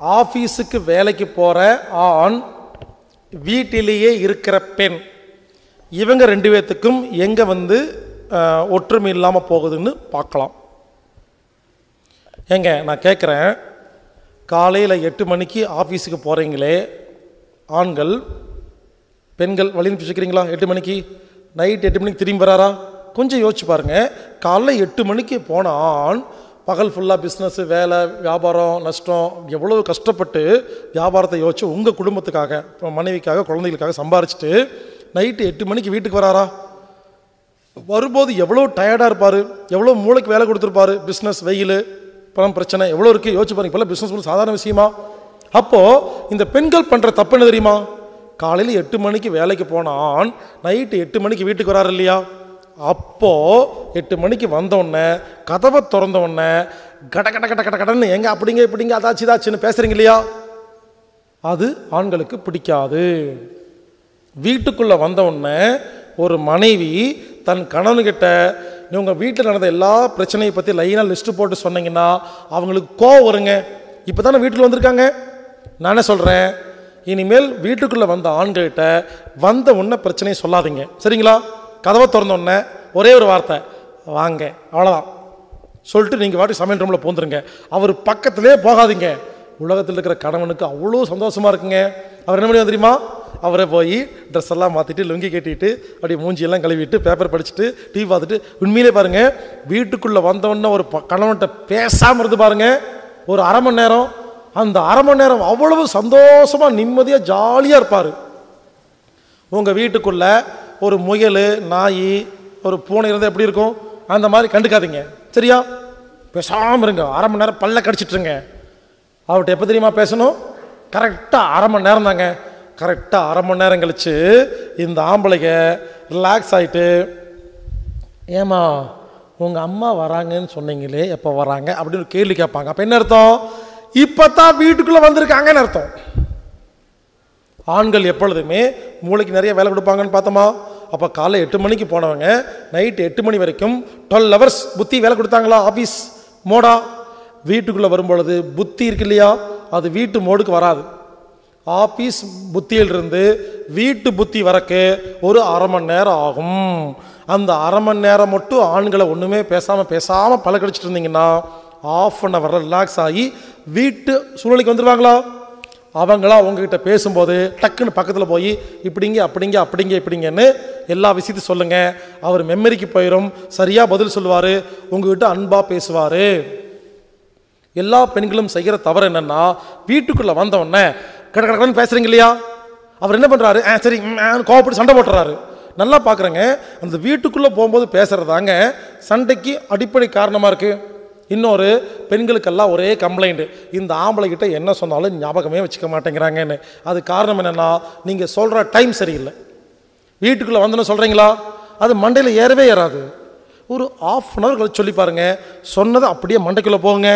ஆஃபீஸுக்கு வேலைக்கு போகிற ஆண் வீட்டிலேயே இருக்கிற பெண். இவங்க ரெண்டு பேர்த்துக்கும் எங்கே வந்து ஒற்றுமை இல்லாமல் போகுதுன்னு பார்க்கலாம். ஏங்க நான் கேட்குறேன் காலையில் எட்டு மணிக்கு ஆஃபீஸுக்கு போகிறீங்களே ஆண்கள் பெண்கள் வழி வச்சுக்கிறீங்களா? எட்டு மணிக்கு? நைட் எட்டு மணிக்கு திரும்பி வராரா? கொஞ்சம் யோசிச்சு பாருங்கள் காலைல எட்டு மணிக்கு போன ஆண் பகல் ஃபுல்லாக பிஸ்னஸ்ஸு வேலை வியாபாரம் நஷ்டம் எவ்வளோ கஷ்டப்பட்டு வியாபாரத்தை யோசிச்சு உங்கள் குடும்பத்துக்காக இப்போ மனைவிக்காக குழந்தைகளுக்காக சம்பாரிச்சிட்டு நைட்டு எட்டு மணிக்கு வீட்டுக்கு வராரா? வரும்போது எவ்வளோ டயர்டாக இருப்பார்? எவ்வளோ மூளைக்கு வேலை கொடுத்துருப்பாரு? பிஸ்னஸ் வெயில் பணம் பிரச்சனை எவ்வளோ இருக்குது யோசிச்சு பாருங்க இப்போல்லாம் பிஸ்னஸ் சாதாரண விஷயமா? அப்போது இந்த பெண்கள் பண்ணுற தப்பு என்ன தெரியுமா? காலையில் எட்டு மணிக்கு வேலைக்கு போன ஆண் நைட்டு எட்டு மணிக்கு வீட்டுக்கு வராரு இல்லையா? அப்போது எட்டு மணிக்கு வந்தோடனே கதவை திறந்தவுடனே கட கட கட கட கடன்னு எங்கே அப்படிங்க இப்படிங்க அதாச்சு இதாச்சுன்னு பேசுகிறீங்க இல்லையா? அது ஆண்களுக்கு பிடிக்காது. வீட்டுக்குள்ளே வந்தவுடனே ஒரு மனைவி தன் கணவன்கிட்ட உங்கள் வீட்டில் நடந்த எல்லா பிரச்சனையை பற்றி லைனாக லிஸ்ட்டு போட்டு சொன்னீங்கன்னா அவங்களுக்கு கோவம் வருங்க. இப்போ தானே வீட்டில் வந்திருக்காங்க? நானே சொல்கிறேன் இனிமேல் வீட்டுக்குள்ளே வந்த ஆண்கள்கிட்ட வந்த உன்ன பிரச்சனையை சொல்லாதீங்க. சரிங்களா? கதவை திறந்தோடனே ஒரே ஒரு வார்த்தை வாங்க அவ்வளோதான் சொல்லிட்டு நீங்கள் வாட்டி சமையல் ரூமில் போந்துருங்க. அவர் பக்கத்திலே போகாதீங்க. உலகத்தில் இருக்கிற கணவனுக்கு அவ்வளோ சந்தோஷமாக இருக்குங்க. அவர் என்ன பண்ணி தெரியுமா? அவரை போய் ட்ரெஸ் எல்லாம் மாற்றிட்டு லுங்கி கட்டிட்டு அப்படியே மூஞ்சியெல்லாம் கழுவிட்டு பேப்பர் படிச்சுட்டு டிவி பார்த்துட்டு உண்மையிலே பாருங்கள் வீட்டுக்குள்ளே வந்தவொடனே ஒரு ப- கணவன்கிட்ட பேசாமல் இருந்து பாருங்க. ஒரு அரை மணி நேரம் அந்த அரை மணி நேரம் அவ்வளவு சந்தோஷமாக நிம்மதியாக ஜாலியாக இருப்பார். உங்கள் வீட்டுக்குள்ளே ஒரு முயல் நாய் ஒரு பூனை இருந்தால் எப்படி இருக்கும்? அந்த மாதிரி கண்டுக்காதீங்க. சரியா? பேசாமல் இருங்க. அரை மணி நேரம் பல்ல கடிச்சிட்ருங்க அவர்கிட்ட எப்போ தெரியுமா பேசணும்? கரெக்டாக அரை மணி நேரம் தாங்க. கரெக்டாக அரை மணி நேரம் கழித்து இந்த ஆம்பளைங்க ரிலாக்ஸ் ஆகிட்டு ஏமா உங்கள் அம்மா வராங்கன்னு சொன்னீங்களே எப்போ வராங்க? அப்படின்னு ஒரு கேள்வி கேட்பாங்க. அப்போ என்ன அர்த்தம்? இப்போ தான் வீட்டுக்குள்ளே வந்திருக்காங்கன்னு அர்த்தம். ஆண்கள் எப்பொழுதுமே மூளைக்கு நிறைய வேலை கொடுப்பாங்கன்னு பார்த்தோமா? அப்போ காலை எட்டு மணிக்கு போனவங்க நைட்டு எட்டு மணி வரைக்கும் டுவெல் ஹவர்ஸ் புத்தி வேலை கொடுத்தாங்களா ஆஃபீஸ் மோடா. வீட்டுக்குள்ளே வரும்பொழுது புத்தி இருக்கு இல்லையா? அது வீட்டு மோடுக்கு வராது. ஆஃபீஸ் புத்தியிலிருந்து வீட்டு புத்தி வரக்கு ஒரு அரை மணி நேரம் ஆகும். அந்த அரை மணி நேரம் மட்டும் ஆண்களை ஒன்றுமே பேசாமல் பேசாமல் பழக்கடிச்சிட்டு இருந்தீங்கன்னா ஆஃப் அன் ஹவர் ரிலாக்ஸ் ஆகி வீட்டு சூழ்நிலைக்கு வந்துடுவாங்களா அவங்களா உங்ககிட்ட பேசும்போது டக்குன்னு பக்கத்தில் போய் இப்படிங்க அப்படிங்க அப்படிங்க இப்படிங்கன்னு எல்லா விஷயத்தையும் சொல்லுங்கள் அவர் மெமரிக்கு போயிடும் சரியாக பதில் சொல்லுவார். உங்ககிட்ட அன்பாக பேசுவார். எல்லா பெண்களும் செய்கிற தவறு என்னென்னா வீட்டுக்குள்ளே வந்தவொடனே கட கடன்னு பேசுகிறீங்க இல்லையா? அவர் என்ன பண்ணுறாரு ஆ சரி கோவப்பட்டு சண்டை போட்டுறாரு. நல்லா பார்க்குறேங்க அந்த வீட்டுக்குள்ளே போகும்போது பேசுகிறதாங்க சண்டைக்கு அடிப்படை காரணமாக இருக்குது இன்னொரு பெண்களுக்கெல்லாம் ஒரே கம்ப்ளைண்ட் இந்த ஆம்பளை கிட்ட என்ன சொன்னாலும் ஞாபகமே வச்சுக்க மாட்டேங்கிறாங்கன்னு. அது காரணம் என்னென்னா நீங்கள் சொல்கிற டைம் சரியில்லை. வீட்டுக்குள்ளே வந்தோன்னு சொல்கிறீங்களா அது மண்டையில் ஏறவே ஏறாது. ஒரு ஆஃப் அன் அவர் கழிச்சு சொல்லி பாருங்க. சொன்னது அப்படியே மண்டைக்குள்ளே போங்க.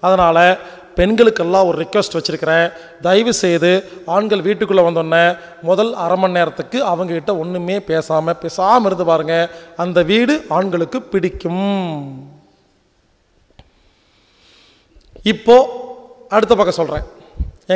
அதனால் பெண்களுக்கெல்லாம் ஒரு ரிக்வெஸ்ட் வச்சுருக்கிறேன். தயவு செய்து ஆண்கள் வீட்டுக்குள்ளே வந்தோடனே முதல் அரை மணி நேரத்துக்கு அவங்கக்கிட்ட ஒன்றுமே பேசாமல் பேசாமல் இருந்து பாருங்க. அந்த வீடு ஆண்களுக்கு பிடிக்கும். இப்போது அடுத்த பக்கம் சொல்கிறேன்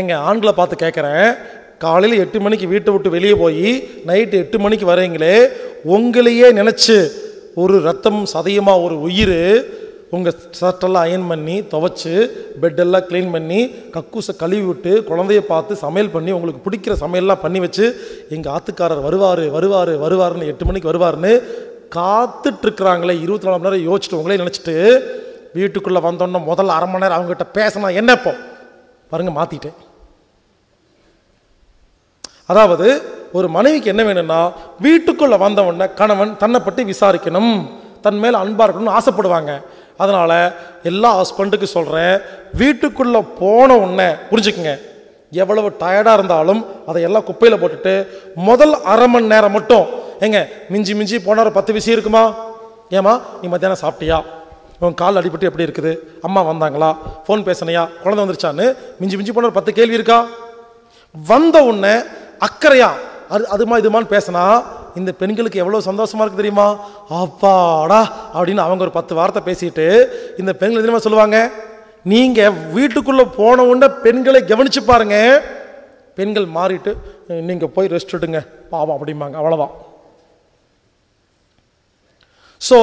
எங்கள் ஆண்களை பார்த்து கேட்குறேன் காலையில் எட்டு மணிக்கு வீட்டை விட்டு வெளியே போய் நைட்டு எட்டு மணிக்கு வரீங்களே உங்களையே நினச்சி ஒரு ரத்தம் சதயமாக ஒரு உயிர் உங்கள் ஷர்ட்டெல்லாம் அயன் பண்ணி துவைச்சி பெட்டெல்லாம் க்ளீன் பண்ணி கக்கூசை கழுவி விட்டு குழந்தைய பார்த்து சமையல் பண்ணி உங்களுக்கு பிடிக்கிற சமையல்லாம் பண்ணி வச்சு எங்கள் ஆத்துக்காரர் வருவார் வருவார் வருவாருன்னு எட்டு மணிக்கு வருவாருன்னு காத்துட்ருக்குறாங்களே இருபத்தி நாலு மணி நேரம் யோசிச்சுட்டு உங்களே நினச்சிட்டு வீட்டுக்குள்ளே வந்தோன்னே முதல்ல அரை மணி நேரம் அவங்ககிட்ட பேசினா என்னப்போ பாருங்கள் பாருங்க மாற்றிட்டேன் அதாவது ஒரு மனைவிக்கு என்ன வேணும்னா வீட்டுக்குள்ளே வந்தவொடனே கணவன் தன்னை பற்றி விசாரிக்கணும். தன் மேலே அன்பாக இருக்கணும்னு ஆசைப்படுவாங்க. அதனால் எல்லா ஹஸ்பண்டுக்கு சொல்கிறேன் வீட்டுக்குள்ளே போன உடனே புரிஞ்சுக்குங்க. எவ்வளவு டயர்டாக இருந்தாலும் அதை எல்லாம் குப்பையில் போட்டுட்டு முதல் அரை மணி நேரம் மட்டும் ஏங்க மிஞ்சி மிஞ்சி போன ஒரு பத்து விஷயம் இருக்குமா? ஏமா நீ மத்தியானம் சாப்பிட்டியா? உன் கால் அடிபட்டு எப்படி இருக்குது? அம்மா வந்தாங்களா? ஃபோன் பேசினியா? குழந்தை வந்துருச்சான்னு மிஞ்சி மிஞ்சி போன ஒரு பத்து கேள்வி இருக்கா? வந்த உடனே அக்கறையா? அது அதுமா இதுமான்னு பேசினா இந்த பெண்களுக்கு எவ்வளோ சந்தோஷமாக இருக்குது தெரியுமா? அப்பாடா அப்படின்னு அவங்க ஒரு பத்து வார்த்தை பேசிட்டு இந்த பெண்கள் தெரியுமா சொல்லுவாங்க? நீங்கள் வீட்டுக்குள்ளே போன உடனே பெண்களை கவனிச்சு பாருங்க. பெண்கள் மாறிட்டு நீங்கள் போய் ரெஸ்ட் எடுங்க பாவம் அப்படிம்பாங்க. அவ்வளோதான் ஸோ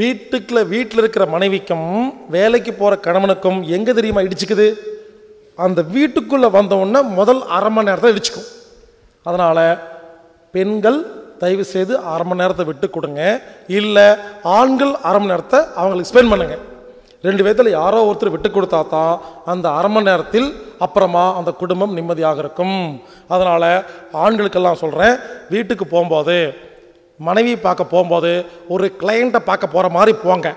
வீட்டுக்குள்ள வீட்டில் இருக்கிற மனைவிக்கும் வேலைக்கு போகிற கணவனுக்கும் எங்கே தெரியுமா இடிச்சுக்குது? அந்த வீட்டுக்குள்ளே வந்தவுடனே முதல் அரை மணி நேரத்தை இடிச்சுக்கும் அதனால் பெண்கள் தயவு செய்து அரை மணி நேரத்தை விட்டு கொடுங்க. இல்லை ஆண்கள் அரை மணி நேரத்தை அவங்களுக்கு ஸ்பெண்ட் பண்ணுங்கள் ரெண்டு பேர்த்தில் யாரோ ஒருத்தர் விட்டு கொடுத்தா தான் அந்த அரை மணி நேரத்தில் அப்புறமா அந்த குடும்பம் நிம்மதியாக இருக்கும். அதனால் ஆண்களுக்கெல்லாம் சொல்கிறேன் வீட்டுக்கு போகும்போது மனைவி பார்க்க போகும்போது ஒரு கிளையண்ட்டை பார்க்க போகிற மாதிரி போங்க.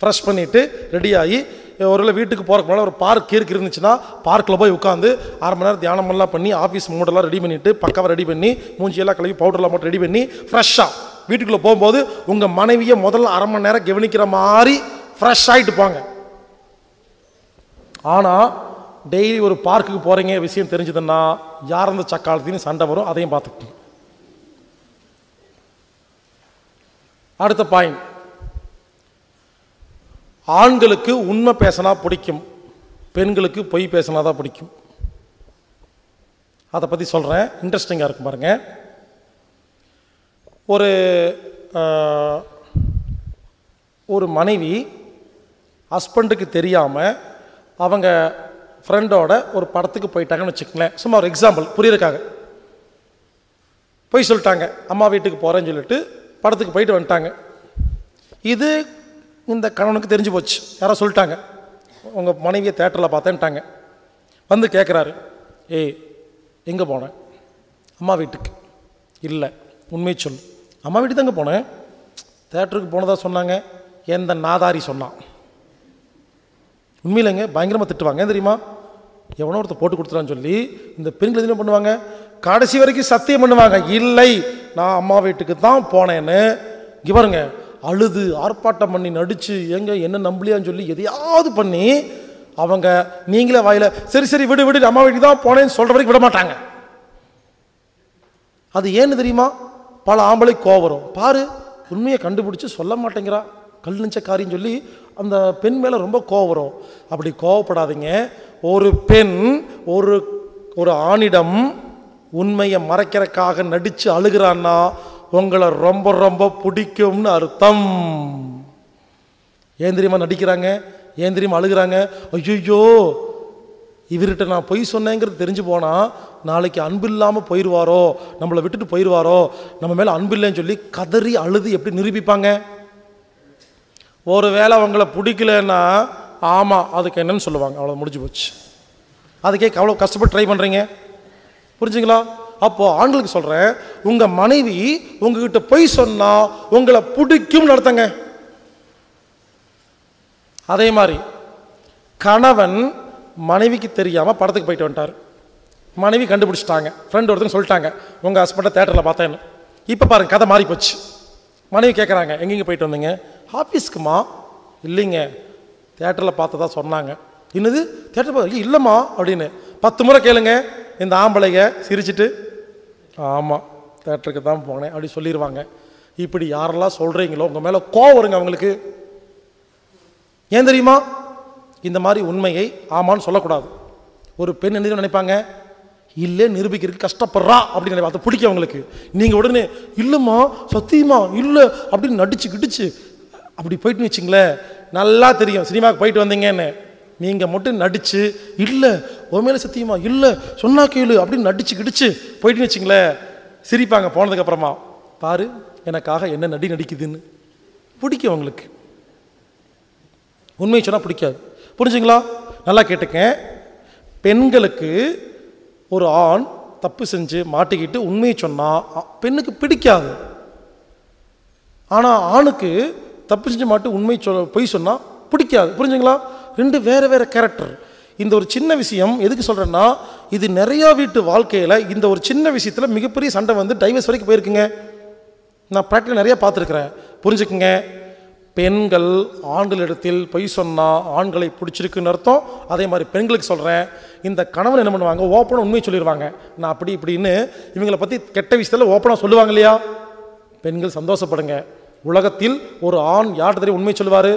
ஃப்ரெஷ் பண்ணிவிட்டு ரெடியாகி ஒருவேளை வீட்டுக்கு போகிறக்கு மேலே ஒரு பார்க் கீர்க்கு இருந்துச்சுன்னா பார்க்கில் போய் உட்காந்து அரை மணி நேரம் தியானமெல்லாம் பண்ணி ஆஃபீஸ் மூடெல்லாம் ரெடி பண்ணிவிட்டு பக்காவை ரெடி பண்ணி மூஞ்சியெல்லாம் கழுவி பவுடர்லாம் போட்டு ரெடி பண்ணி ஃப்ரெஷ்ஷாக வீட்டுக்குள்ளே போகும்போது உங்கள் மனைவியை முதல்ல அரை மணி நேரம் கவனிக்கிற மாதிரி ஃப்ரெஷ் ஆகிட்டு போங்க. ஆனால் டெய்லி ஒரு பார்க்குக்கு போகிறீங்க விஷயம் தெரிஞ்சதுன்னா யார் அந்த சக்காலத்தின்னு சண்டை வரும் அதையும் பார்த்துக்கணும் அடுத்த பாயிண்ட் ஆண்களுக்கு உண்மை பேசினா பிடிக்கும். பெண்களுக்கு பொய் பேசினா தான் பிடிக்கும். அதை பற்றி சொல்கிறேன் இன்ட்ரெஸ்டிங்காக இருக்கும் பாருங்க. ஒரு ஒரு மனைவி ஹஸ்பண்டுக்கு தெரியாமல் அவங்க ஃப்ரெண்டோட ஒரு படத்துக்கு போயிட்டாங்கன்னு வச்சுக்கங்களேன். சும்மா ஒரு எக்ஸாம்பிள் புரியிருக்காங்க போய் சொல்லிட்டாங்க. அம்மா வீட்டுக்கு போகிறேன்னு சொல்லிட்டு படத்துக்கு போயிட்டு வந்துட்டாங்க. இது இந்த கணவனுக்கு தெரிஞ்சு போச்சு. யாரோ சொல்லிட்டாங்க. உங்கள் மனைவியை தேட்டரில் பார்த்தேன்ட்டாங்க. வந்து கேட்குறாரு ஏய் எங்கே போனேன் அம்மா வீட்டுக்கு. இல்லை உண்மை சொல் அம்மா வீட்டுக்கு தாங்க போனேன். தேட்டருக்கு போனதாக சொன்னாங்க. எந்த நாதாரி சொன்னான்? உண்மையிலங்க பயங்கரமாக திட்டுவாங்க. ஏன் தெரியுமா? எவனோ ஒருத்தர் போட்டு கொடுத்துறான்னு சொல்லி இந்த பெண்கள் என்ன பண்ணுவாங்க. கடைசி வரைக்கும் சத்தியம் பண்ணுவாங்க. இல்லை நான் அம்மா வீட்டுக்கு தான் போனேன்னு. இங்கே பாருங்க. அழுது ஆர்ப்பாட்டம் பண்ணி நடித்து எங்க என்ன நம்பலையான்னு சொல்லி எதையாவது பண்ணி அவங்க நீங்களே வாயில சரி சரி விடு விடு அம்மா வீட்டுக்கு தான் போனேன்னு சொல்கிற வரைக்கும் விட மாட்டாங்க. அது ஏன்னு தெரியுமா? பல ஆம்பளை கோவம் வரும். பாரு உண்மையை கண்டுபிடிச்சி சொல்ல மாட்டேங்கிறா. கல் நெஞ்சக்காரின்னு சொல்லி அந்த பெண் மேலே ரொம்ப கோவம் வரும். அப்படி கோவப்படாதீங்க. ஒரு பெண் ஒரு ஒரு ஆணிடம் உண்மையை மறைக்கிறக்காக நடித்து அழுகிறான்னா உங்களை ரொம்ப ரொம்ப பிடிக்கும்னு அர்த்தம். ஏன் தெரியுமா நடிக்கிறாங்க? ஏன் தெரியுமா அழுகிறாங்க? ஐயோ இவர்கிட்ட நான் பொய் சொன்னேங்கிறது தெரிஞ்சு போனால் நாளைக்கு அன்பு இல்லாமல் போயிடுவாரோ நம்மளை விட்டுட்டு போயிடுவாரோ நம்ம மேலே அன்பு இல்லைன்னு சொல்லி கதறி அழுது எப்படி நிரூபிப்பாங்க? ஒருவேளை அவங்கள பிடிக்கலன்னா ஆமாம் அதுக்கு என்னன்னு சொல்லுவாங்க. அவ்வளோ முடிஞ்சு போச்சு. அதுக்கே அவ்வளோ கஷ்டப்பட்டு ட்ரை பண்ணுறீங்க புரிஞ்சுங்களா? அப்போது ஆண்களுக்கு சொல்கிறேன் உங்கள் மனைவி உங்ககிட்ட பொய் சொன்னால் உங்களை பிடிக்கும் நடத்துங்க. அதே மாதிரி கணவன் மனைவிக்கு தெரியாமல் படத்துக்கு போயிட்டு வந்துட்டார். மனைவி கண்டுபிடிச்சிட்டாங்க. ஃப்ரெண்ட் ஒருத்தங்க சொல்லிட்டாங்க உங்கள் ஹஸ்பண்டை தேட்டரில் பார்த்தேன்னு. இப்போ பாருங்கள் கதை மாறி போச்சு. மனைவி கேட்குறாங்க எங்கெங்கே போயிட்டு வந்தீங்க? ஆஃபீஸ்க்குமா இல்லைங்க தேட்டரில் பார்த்ததா சொன்னாங்க. என்னது? தேட்டர் பார்த்து இல்லைம்மா அப்படின்னு பத்து முறை கேளுங்க. இந்த ஆம்பளைங்க சிரிச்சிட்டு ஆமாம் தேட்டருக்கு தான் போனேன். அப்படி சொல்லிடுவாங்க இப்படி யாரெல்லாம் சொல்கிறீங்களோ உங்கள் மேலே கோவம் வருங்க அவங்களுக்கு. ஏன் தெரியுமா? இந்த மாதிரி உண்மையை ஆமான்னு சொல்லக்கூடாது. ஒரு பெண் என்ன நினைப்பாங்க? இல்லை நிரூபிக்கிறதுக்கு கஷ்டப்படுறா அப்படின்னு நினைப்பா அதை பிடிக்கும் அவங்களுக்கு. நீங்கள் உடனே இல்லைம்மா சத்தியமா இல்லை அப்படின்னு நடிச்சு கிடிச்சு அப்படி போயிட்டு வச்சிங்களேன். நல்லா தெரியும் சினிமாவுக்கு போயிட்டு வந்தீங்கன்னு. நீங்கள் மட்டும் நடித்து இல்லை உண்மையில சத்தியமா இல்லை சொன்னா கேளு அப்படின்னு நடிச்சு கிடிச்சு போயிட்டு வச்சிங்களேன் சிரிப்பாங்க போனதுக்கப்புறமா பாரு எனக்காக என்ன நடி நடிக்குதுன்னு. பிடிக்கும் அவங்களுக்கு உண்மையை சொன்னால் பிடிக்காது. புரிஞ்சுங்களா? நல்லா கேட்டுக்கேன். பெண்களுக்கு ஒரு ஆண் தப்பு செஞ்சு மாட்டிக்கிட்டு உண்மையை சொன்னால் பெண்ணுக்கு பிடிக்காது. ஆனால் ஆணுக்கு தப்பு செஞ்சு மாட்டு உண்மை சொல் பொய் சொன்னால் பிடிக்காது. புரிஞ்சுங்களா? ரெண்டு வேறு வேறு கேரக்டர் இந்த ஒரு சின்ன விஷயம் எதுக்கு சொல்கிறேன்னா இது நிறையா வீட்டு வாழ்க்கையில் இந்த ஒரு சின்ன விஷயத்தில் மிகப்பெரிய சண்டை வந்து டைவர்ஸ் வரைக்கும் போயிருக்குங்க. நான் ப்ராக்டிக்கல் நிறையா பார்த்துருக்குறேன். புரிஞ்சுக்குங்க. பெண்கள் ஆண்களிடத்தில் பொய் சொன்னால் ஆண்களை பிடிச்சிருக்குன்னு அர்த்தம். அதே மாதிரி பெண்களுக்கு சொல்கிறேன் இந்த கணவன் என்ன பண்ணுவாங்க? ஓப்பனாக உண்மையை சொல்லிடுவாங்க நான் அப்படி இப்படின்னு இவங்களை பற்றி கெட்ட விஷயத்தில் ஓப்பனாக சொல்லுவாங்க இல்லையா? பெண்கள் சந்தோஷப்படுங்க. உலகத்தில் ஒரு ஆண் யார்கிட்ட தெரியும் உண்மை சொல்லுவார்?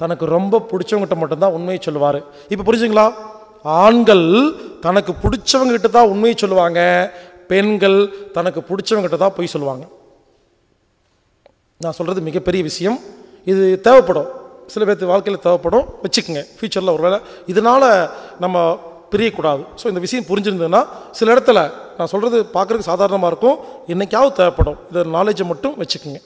தனக்கு ரொம்ப பிடிச்சவங்ககிட்ட மட்டும்தான் உண்மையை சொல்லுவார். இப்போ புரிஞ்சுங்களா? ஆண்கள் தனக்கு பிடிச்சவங்ககிட்ட தான் உண்மையை சொல்லுவாங்க. பெண்கள் தனக்கு பிடிச்சவங்ககிட்ட தான் போய் சொல்லுவாங்க. நான் சொல்கிறது மிகப்பெரிய விஷயம். இது தேவைப்படும். சில பேர்த்து வாழ்க்கையில் தேவைப்படும். வச்சுக்கோங்க. ஃப்யூச்சரில் ஒருவேளை இதனால் நம்ம பிரியக்கூடாது. ஸோ இந்த விஷயம் புரிஞ்சிருந்ததுன்னா சில இடத்துல நான் சொல்கிறது பார்க்குறதுக்கு சாதாரணமாக இருக்கும். என்னைக்காவது தேவைப்படும். இதை நாலேஜை மட்டும் வச்சுக்கோங்க.